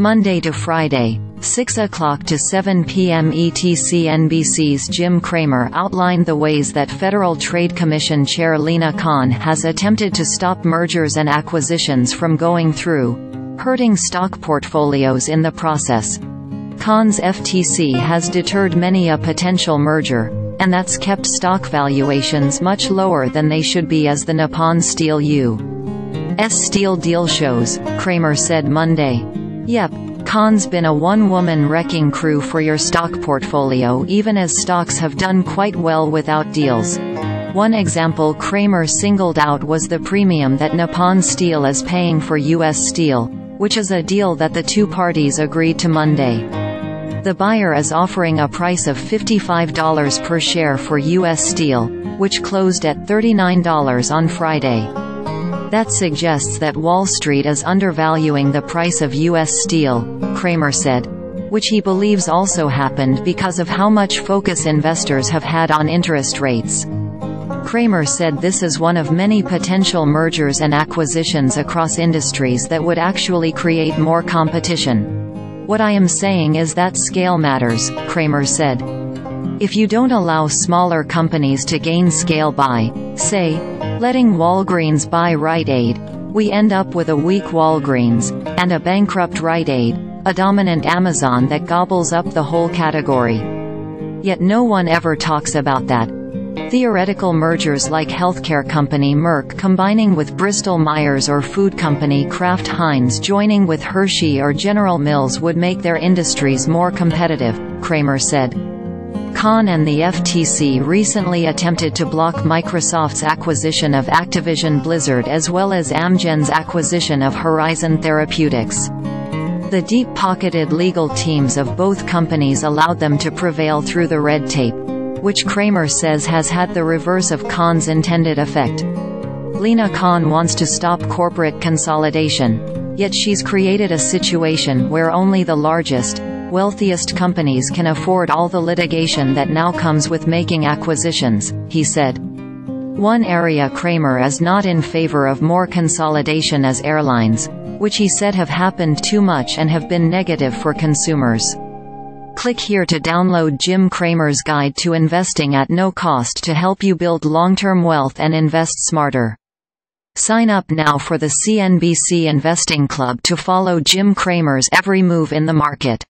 Monday to Friday, 6 o'clock to 7 p.m. ETC NBC's Jim Cramer outlined the ways that Federal Trade Commission Chair Lina Khan has attempted to stop mergers and acquisitions from going through, hurting stock portfolios in the process. Khan's FTC has deterred many a potential merger, and that's kept stock valuations much lower than they should be as the Nippon Steel U.S. Steel deal shows, Cramer said Monday. Yep, Khan's been a one-woman wrecking crew for your stock portfolio even as stocks have done quite well without deals. One example Cramer singled out was the premium that Nippon Steel is paying for U.S. Steel, which is a deal that the two parties agreed to Monday. The buyer is offering a price of $55 per share for U.S. Steel, which closed at $39 on Friday. That suggests that Wall Street is undervaluing the price of U.S. steel, Cramer said. Which he believes also happened because of how much focus investors have had on interest rates. Cramer said this is one of many potential mergers and acquisitions across industries that would actually create more competition. What I am saying is that scale matters, Cramer said. If you don't allow smaller companies to gain scale by, say, letting Walgreens buy Rite Aid, we end up with a weak Walgreens, and a bankrupt Rite Aid, a dominant Amazon that gobbles up the whole category. Yet no one ever talks about that. Theoretical mergers like healthcare company Merck combining with Bristol Myers or food company Kraft Heinz joining with Hershey or General Mills would make their industries more competitive, Cramer said. Khan and the FTC recently attempted to block Microsoft's acquisition of Activision Blizzard as well as Amgen's acquisition of Horizon Therapeutics. The deep-pocketed legal teams of both companies allowed them to prevail through the red tape, which Cramer says has had the reverse of Khan's intended effect. Lina Khan wants to stop corporate consolidation, yet she's created a situation where only the largest, wealthiest companies can afford all the litigation that now comes with making acquisitions, he said. One area Cramer is not in favor of more consolidation as airlines, which he said have happened too much and have been negative for consumers. Click here to download Jim Cramer's Guide to Investing at no cost to help you build long-term wealth and invest smarter. Sign up now for the CNBC Investing Club to follow Jim Cramer's every move in the market.